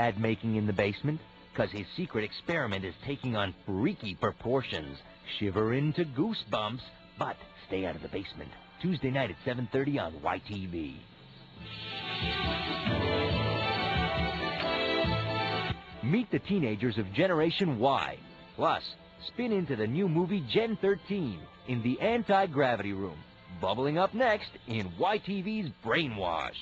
Dad making in the basement? Because his secret experiment is taking on freaky proportions. Shiver into goosebumps, but stay out of the basement. Tuesday night at 7.30 on YTV. Meet the teenagers of Generation Y. Plus, spin into the new movie Gen 13 in the Anti-Gravity Room. Bubbling up next in YTV's Brainwash.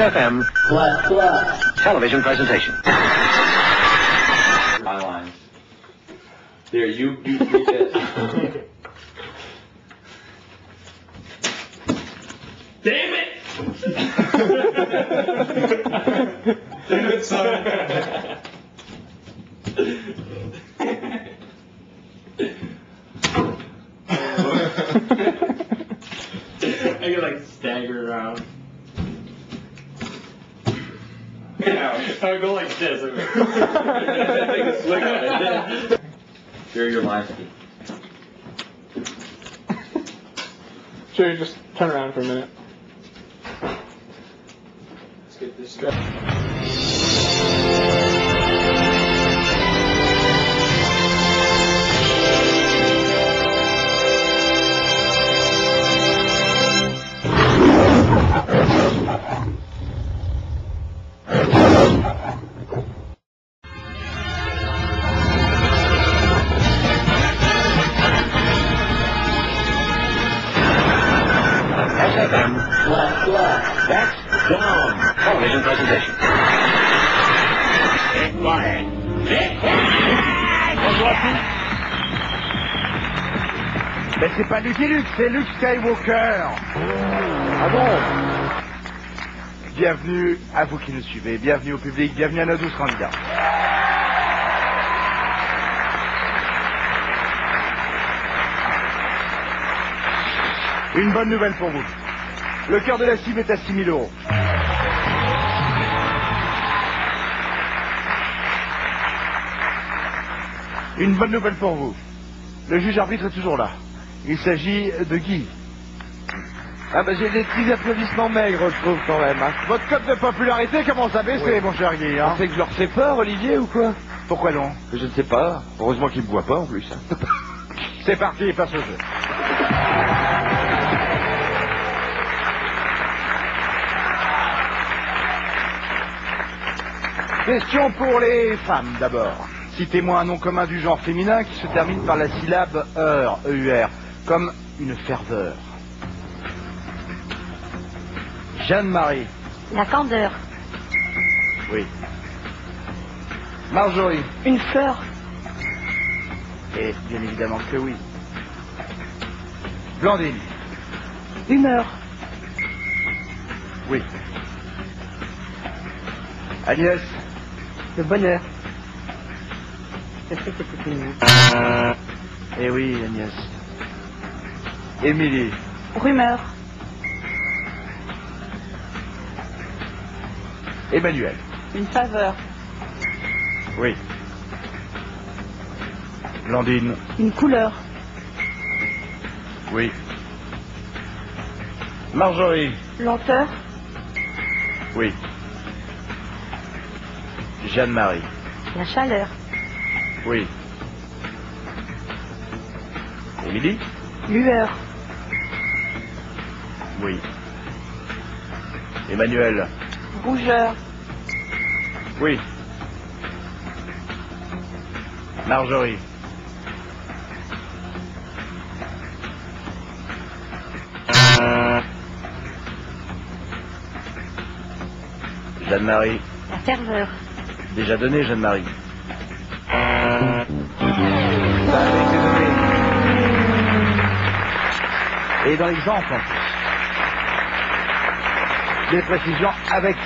SFM Plus Plus. television presentation. My lines. There, you you read this. Damn it! Damn it, son. I could like stagger around. I would go like this. Take a swig at it. Here are your lines. Sure, just turn around for a minute. Let's get this straight. Mais c'est pas Lucky Luke, c'est Luke Skywalker. Ah bon Bienvenue à vous qui nous suivez, bienvenue au public, bienvenue à nos douze candidats. Une bonne nouvelle pour vous. Le cœur de la cible est à 6 000 euros. Une bonne nouvelle pour vous. Le juge arbitre est toujours là. Il s'agit de Guy. Ah bah j'ai des petits applaudissements maigres, je trouve quand même. hein. Votre cote de popularité commence à baisser, mon cher Guy. Hein. C'est que je leur fais peur, Olivier, ou quoi Pourquoi non Je ne sais pas. Heureusement qu'il ne boit pas en plus. hein. C'est parti, passe au jeu. Question pour les femmes d'abord. Citez-moi un nom commun du genre féminin qui se termine par la syllabe heure, E-U-R, comme une ferveur. Jeanne-Marie, La candeur. oui. Marjorie, Une fleur. et bien évidemment que oui. Blandine, Humeur. oui. Agnès, Le bonheur. Je sais que c'est une eh oui, Agnès. Émilie, rumeur. Emmanuel, Une faveur. oui. Blandine, Une couleur. oui. Marjorie, Lenteur. oui. Jeanne-Marie, La chaleur. Oui. Émilie, Lueur. oui. Emmanuel, Rougeur. oui. Marjorie, Jeanne-Marie, La ferveur. déjà donné Jeanne-Marie. Et dans l'exemple en plus. des précisions avec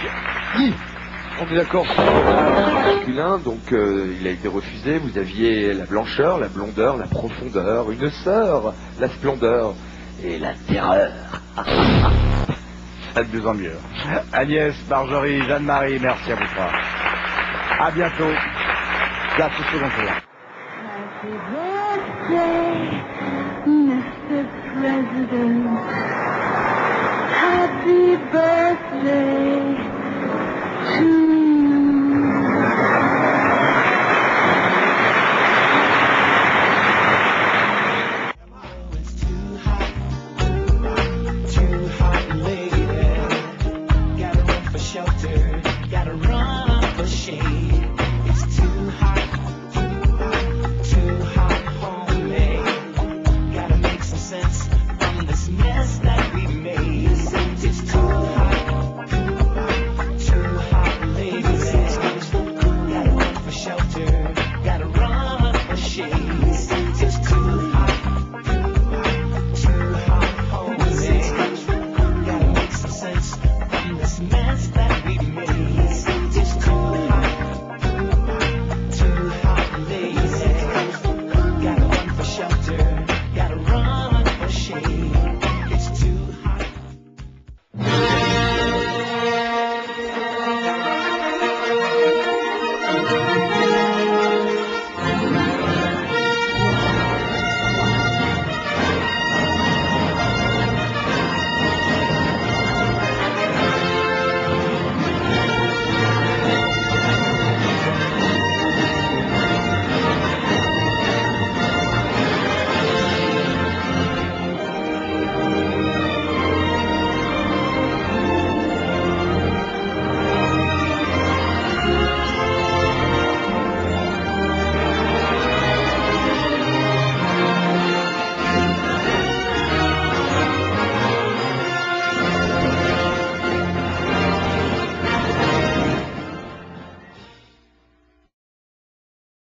Guy. On est d'accord sur le masculin, donc euh, il a été refusé. Vous aviez la blancheur, la blondeur, la profondeur, une sœur, la splendeur et la terreur. Ça de mieux en mieux. Agnès, Marjorie, Jeanne-Marie, merci à vous trois. À bientôt. Grazie, Sir President. Happy birthday, Mr. President. Happy birthday to you.